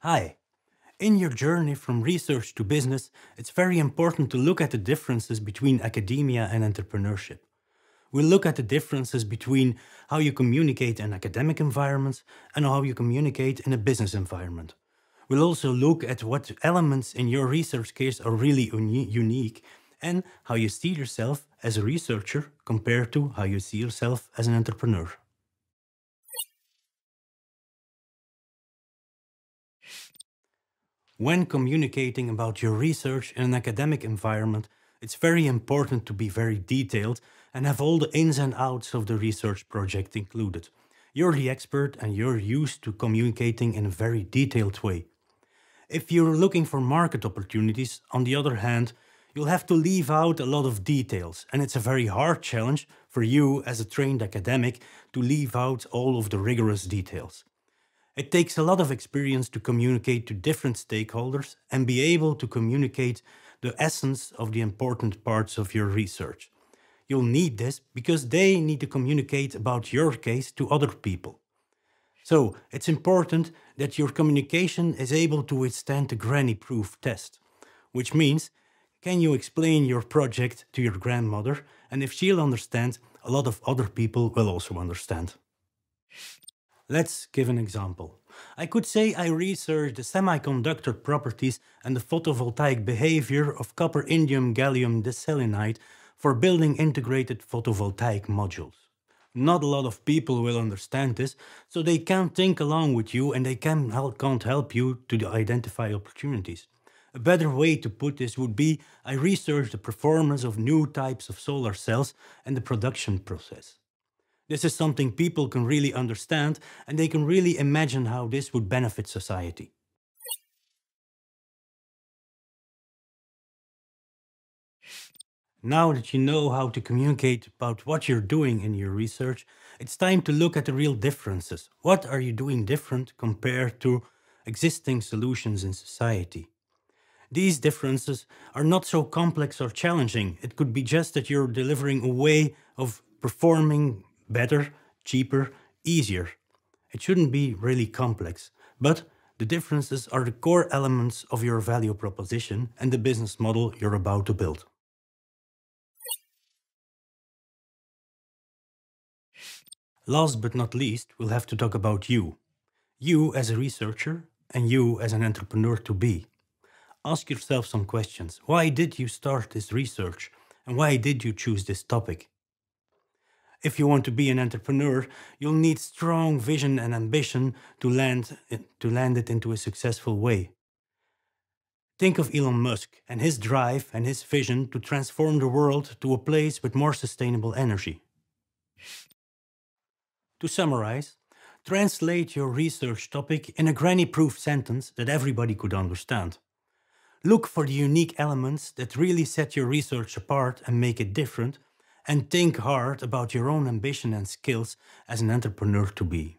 Hi. In your journey from research to business, it's very important to look at the differences between academia and entrepreneurship. We'll look at the differences between how you communicate in academic environments and how you communicate in a business environment. We'll also look at what elements in your research case are really uni unique and how you see yourself as a researcher compared to how you see yourself as an entrepreneur. When communicating about your research in an academic environment, it's very important to be very detailed and have all the ins and outs of the research project included. You're the expert and you're used to communicating in a very detailed way. If you're looking for market opportunities, on the other hand, you'll have to leave out a lot of details and it's a very hard challenge for you as a trained academic to leave out all of the rigorous details. It takes a lot of experience to communicate to different stakeholders and be able to communicate the essence of the important parts of your research. You'll need this because they need to communicate about your case to other people. So it's important that your communication is able to withstand the granny-proof test, which means can you explain your project to your grandmother and if she'll understand, a lot of other people will also understand. Let's give an example. I could say I researched the semiconductor properties and the photovoltaic behavior of copper indium gallium diselenide for building integrated photovoltaic modules. Not a lot of people will understand this, so they can't think along with you and they can can't help you to identify opportunities. A better way to put this would be I researched the performance of new types of solar cells and the production process. This is something people can really understand and they can really imagine how this would benefit society. Now that you know how to communicate about what you're doing in your research, it's time to look at the real differences. What are you doing different compared to existing solutions in society? These differences are not so complex or challenging. It could be just that you're delivering a way of performing better, cheaper, easier. It shouldn't be really complex, but the differences are the core elements of your value proposition and the business model you're about to build. Last but not least, we'll have to talk about you. You as a researcher and you as an entrepreneur to be. Ask yourself some questions. Why did you start this research? And why did you choose this topic? If you want to be an entrepreneur, you'll need strong vision and ambition to land, to land it into a successful way. Think of Elon Musk and his drive and his vision to transform the world to a place with more sustainable energy. To summarize, translate your research topic in a granny-proof sentence that everybody could understand. Look for the unique elements that really set your research apart and make it different and think hard about your own ambition and skills as an entrepreneur to be.